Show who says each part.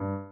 Speaker 1: you